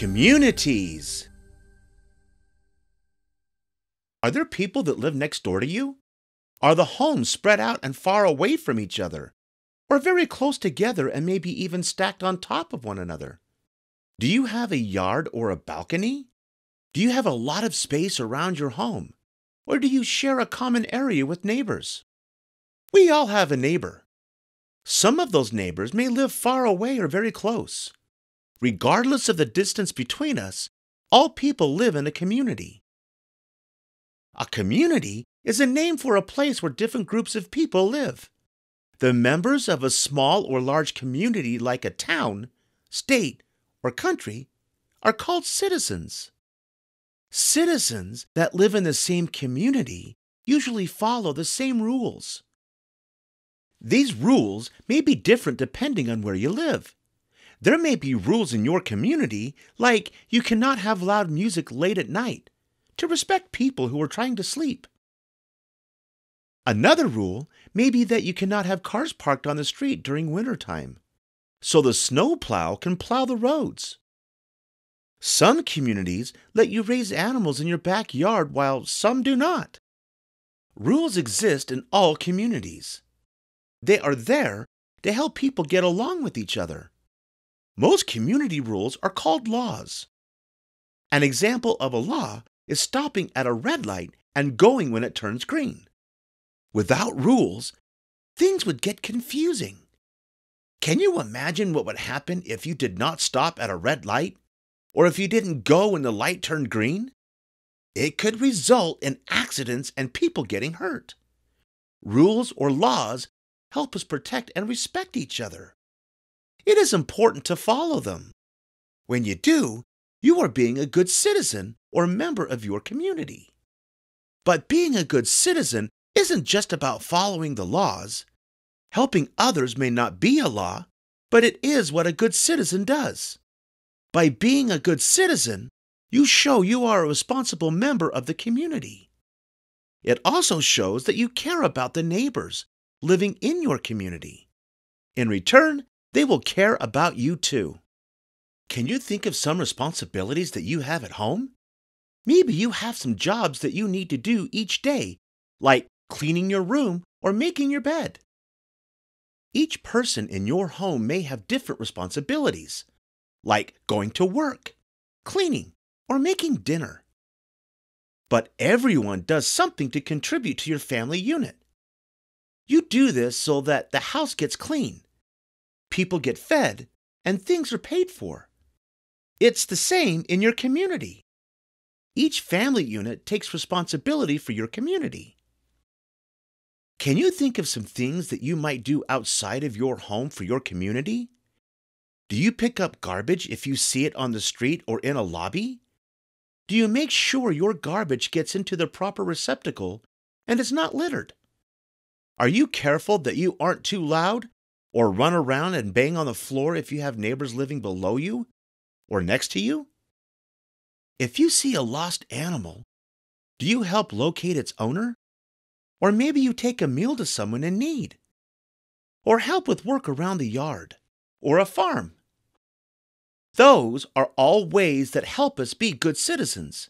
Communities. Are there people that live next door to you? Are the homes spread out and far away from each other? Or very close together and maybe even stacked on top of one another? Do you have a yard or a balcony? Do you have a lot of space around your home? Or do you share a common area with neighbors? We all have a neighbor. Some of those neighbors may live far away or very close. Regardless of the distance between us, all people live in a community. A community is a name for a place where different groups of people live. The members of a small or large community, like a town, state, or country, are called citizens. Citizens that live in the same community usually follow the same rules. These rules may be different depending on where you live. There may be rules in your community, like you cannot have loud music late at night, to respect people who are trying to sleep. Another rule may be that you cannot have cars parked on the street during winter time, so the snow plow can plow the roads. Some communities let you raise animals in your backyard while some do not. Rules exist in all communities. They are there to help people get along with each other. Most community rules are called laws. An example of a law is stopping at a red light and going when it turns green. Without rules, things would get confusing. Can you imagine what would happen if you did not stop at a red light? Or if you didn't go when the light turned green? It could result in accidents and people getting hurt. Rules or laws help us protect and respect each other. It is important to follow them. When you do, you are being a good citizen or member of your community. But being a good citizen isn't just about following the laws. Helping others may not be a law, but it is what a good citizen does. By being a good citizen, you show you are a responsible member of the community. It also shows that you care about the neighbors living in your community. In return, they will care about you too. Can you think of some responsibilities that you have at home? Maybe you have some jobs that you need to do each day, like cleaning your room or making your bed. Each person in your home may have different responsibilities, like going to work, cleaning, or making dinner. But everyone does something to contribute to your family unit. You do this so that the house gets clean, people get fed, and things are paid for. It's the same in your community. Each family unit takes responsibility for your community. Can you think of some things that you might do outside of your home for your community? Do you pick up garbage if you see it on the street or in a lobby? Do you make sure your garbage gets into the proper receptacle and is not littered? Are you careful that you aren't too loud or run around and bang on the floor if you have neighbors living below you or next to you? If you see a lost animal, do you help locate its owner? Or maybe you take a meal to someone in need? Or help with work around the yard or a farm? Those are all ways that help us be good citizens,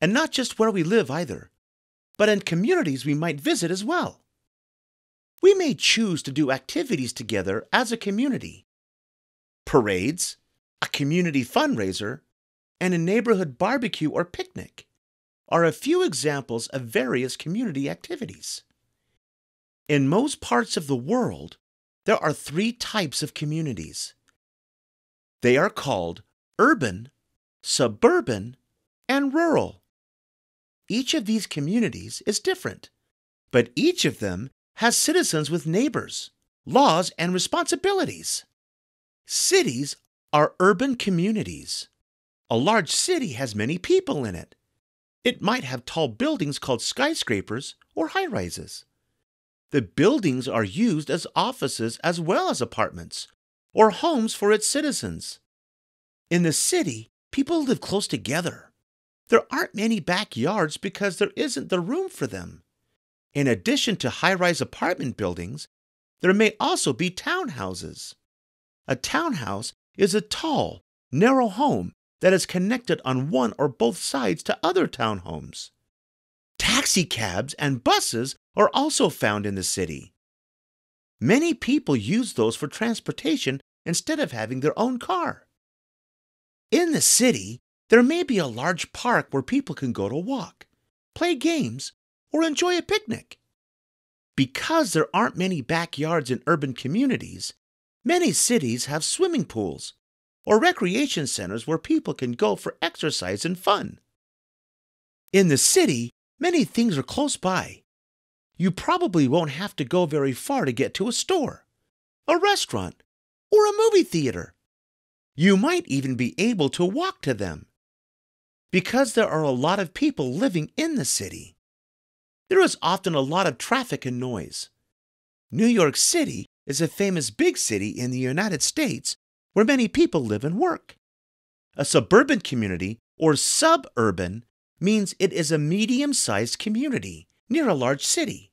and not just where we live either, but in communities we might visit as well. We may choose to do activities together as a community. Parades, a community fundraiser, and a neighborhood barbecue or picnic are a few examples of various community activities. In most parts of the world, there are three types of communities. They are called urban, suburban, and rural. Each of these communities is different, but each of them has citizens with neighbors, laws, and responsibilities. Cities are urban communities. A large city has many people in it. It might have tall buildings called skyscrapers or high rises. The buildings are used as offices as well as apartments or homes for its citizens. In the city, people live close together. There aren't many backyards because there isn't the room for them. In addition to high rise apartment buildings, there may also be townhouses. A townhouse is a tall, narrow home that is connected on one or both sides to other townhomes. Taxi cabs and buses are also found in the city. Many people use those for transportation instead of having their own car. In the city, there may be a large park where people can go to walk, play games, or enjoy a picnic. Because there aren't many backyards in urban communities, many cities have swimming pools or recreation centers where people can go for exercise and fun. In the city, many things are close by. You probably won't have to go very far to get to a store, a restaurant, or a movie theater. You might even be able to walk to them. Because there are a lot of people living in the city, there is often a lot of traffic and noise. New York City is a famous big city in the United States where many people live and work. A suburban community or suburban means it is a medium sized community near a large city.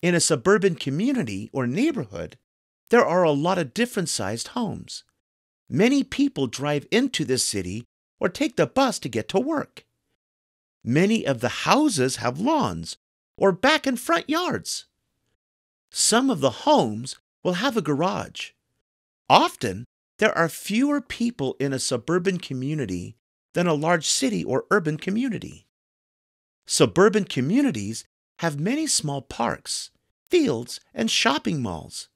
In a suburban community or neighborhood, there are a lot of different sized homes. Many people drive into this city or take the bus to get to work. Many of the houses have lawns or back and front yards. Some of the homes will have a garage. Often, there are fewer people in a suburban community than a large city or urban community. Suburban communities have many small parks, fields, and shopping malls.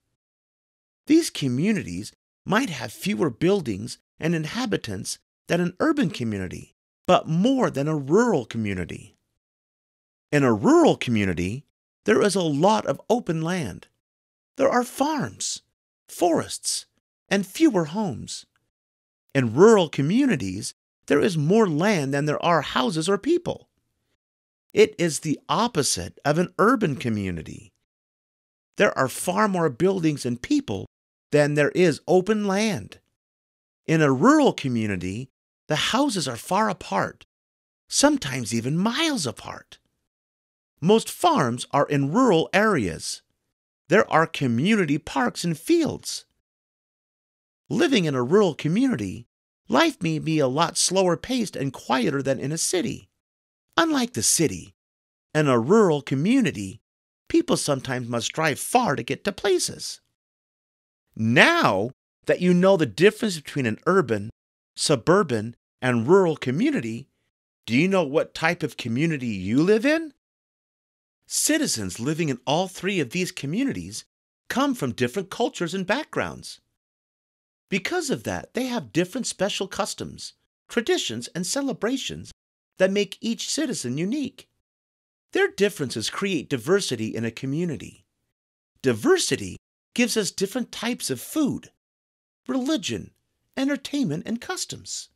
These communities might have fewer buildings and inhabitants than an urban community, but more than a rural community. In a rural community, there is a lot of open land. There are farms, forests, and fewer homes. In rural communities, there is more land than there are houses or people. It is the opposite of an urban community. There are far more buildings and people than there is open land. In a rural community, the houses are far apart, sometimes even miles apart. Most farms are in rural areas. There are community parks and fields. Living in a rural community, life may be a lot slower paced and quieter than in a city. Unlike the city, in a rural community, people sometimes must drive far to get to places. Now that you know the difference between an urban, suburban, and rural community, do you know what type of community you live in? Citizens living in all three of these communities come from different cultures and backgrounds. Because of that, they have different special customs, traditions, and celebrations that make each citizen unique. Their differences create diversity in a community. Diversity gives us different types of food, religion, entertainment, and customs.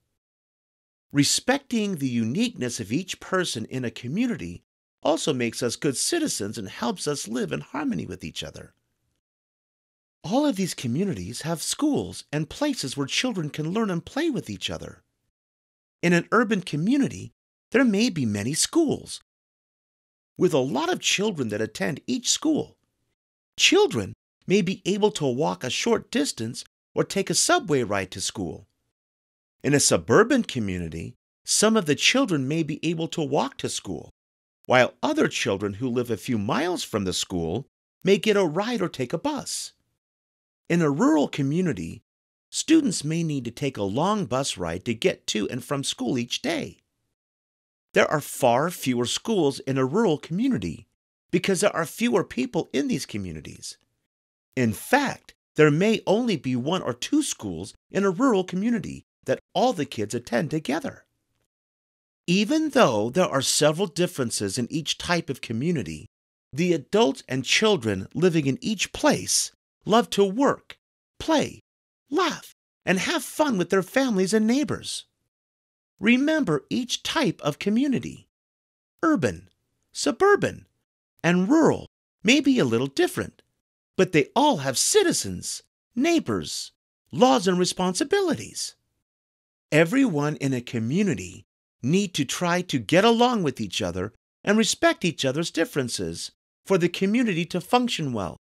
Respecting the uniqueness of each person in a community also makes us good citizens and helps us live in harmony with each other. All of these communities have schools and places where children can learn and play with each other. In an urban community, there may be many schools, with a lot of children that attend each school. Children may be able to walk a short distance or take a subway ride to school. In a suburban community, some of the children may be able to walk to school, while other children who live a few miles from the school may get a ride or take a bus. In a rural community, students may need to take a long bus ride to get to and from school each day. There are far fewer schools in a rural community because there are fewer people in these communities. In fact, there may only be one or two schools in a rural community that all the kids attend together. Even though there are several differences in each type of community, the adults and children living in each place love to work, play, laugh, and have fun with their families and neighbors. Remember each type of community. Urban, suburban, and rural may be a little different, but they all have citizens, neighbors, laws, and responsibilities. Everyone in a community need to try to get along with each other and respect each other's differences for the community to function well.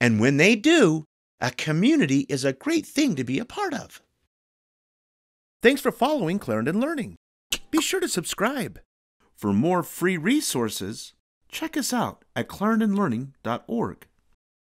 And when they do, a community is a great thing to be a part of. Thanks for following Clarendon Learning. Be sure to subscribe. For more free resources, check us out at clarendonlearning.org.